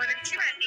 what a.